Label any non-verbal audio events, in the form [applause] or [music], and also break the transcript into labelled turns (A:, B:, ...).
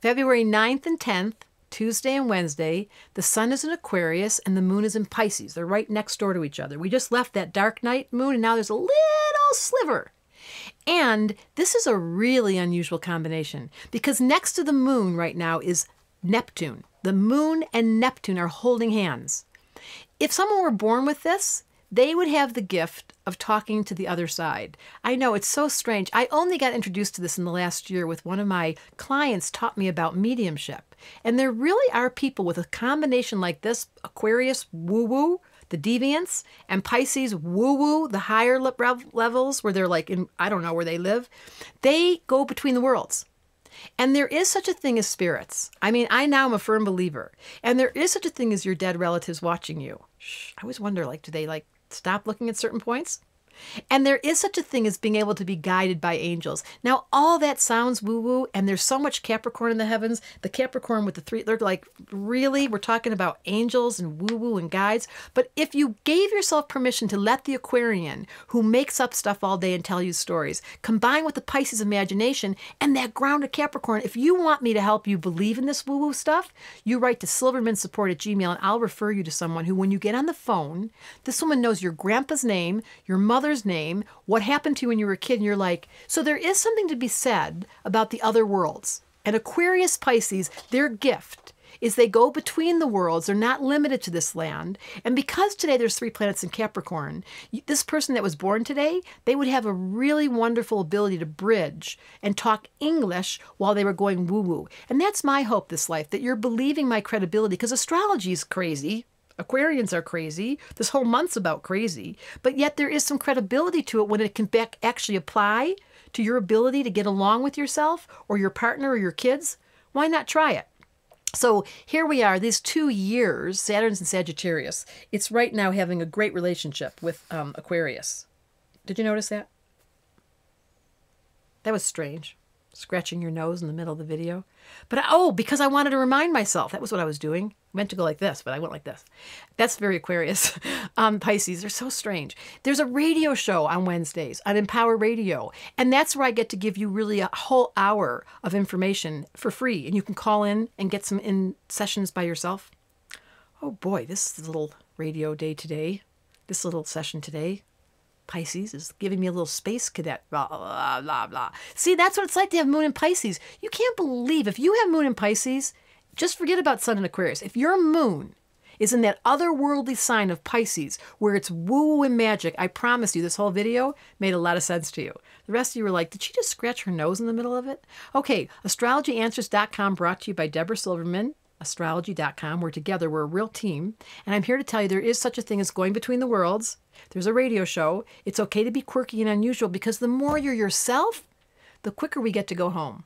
A: February 9th and 10th, Tuesday and Wednesday, the sun is in Aquarius and the moon is in Pisces. They're right next door to each other. We just left that dark night moon and now there's a little sliver. And this is a really unusual combination because next to the moon right now is Neptune. The moon and Neptune are holding hands. If someone were born with this, they would have the gift of talking to the other side. I know it's so strange. I only got introduced to this in the last year with one of my clients taught me about mediumship. And there really are people with a combination like this Aquarius woo woo, the deviants, and Pisces woo woo, the higher levels where they're like in, I don't know where they live. They go between the worlds. And there is such a thing as spirits. I mean, I now am a firm believer. And there is such a thing as your dead relatives watching you. Shh, I always wonder, like, do they like stop looking at certain points. And there is such a thing as being able to be guided by angels. Now, all that sounds woo woo, and there's so much Capricorn in the heavens. The Capricorn with the three, they're like, really? We're talking about angels and woo woo and guides. But if you gave yourself permission to let the Aquarian, who makes up stuff all day and tell you stories, combine with the Pisces imagination and that grounded Capricorn, if you want me to help you believe in this woo woo stuff, you write to silvermansupport at gmail and I'll refer you to someone who, when you get on the phone, this woman knows your grandpa's name, your mother's mother's name, what happened to you when you were a kid, and you're like, so there is something to be said about the other worlds. And Aquarius Pisces, their gift is they go between the worlds. They're not limited to this land. And because today there's three planets in Capricorn, this person that was born today, they would have a really wonderful ability to bridge and talk English while they were going woo woo. And that's my hope this life that you're believing my credibility because astrology is crazy. Aquarians are crazy. This whole month's about crazy. But yet there is some credibility to it when it can back actually apply to your ability to get along with yourself or your partner or your kids. Why not try it? So here we are, these two years, Saturn's in Sagittarius. It's right now having a great relationship with um, Aquarius. Did you notice that? That was strange scratching your nose in the middle of the video. But oh, because I wanted to remind myself. That was what I was doing. I meant to go like this, but I went like this. That's very Aquarius. [laughs] um, Pisces, they're so strange. There's a radio show on Wednesdays on Empower Radio, and that's where I get to give you really a whole hour of information for free, and you can call in and get some in sessions by yourself. Oh boy, this is a little radio day today, this little session today, Pisces is giving me a little space cadet, blah, blah, blah, blah. See, that's what it's like to have moon in Pisces. You can't believe if you have moon in Pisces, just forget about sun in Aquarius. If your moon is in that otherworldly sign of Pisces where it's woo and magic, I promise you this whole video made a lot of sense to you. The rest of you were like, did she just scratch her nose in the middle of it? Okay, astrologyanswers.com brought to you by Debra Silverman astrology.com. We're together, we're a real team. And I'm here to tell you there is such a thing as going between the worlds. There's a radio show. It's okay to be quirky and unusual because the more you're yourself, the quicker we get to go home.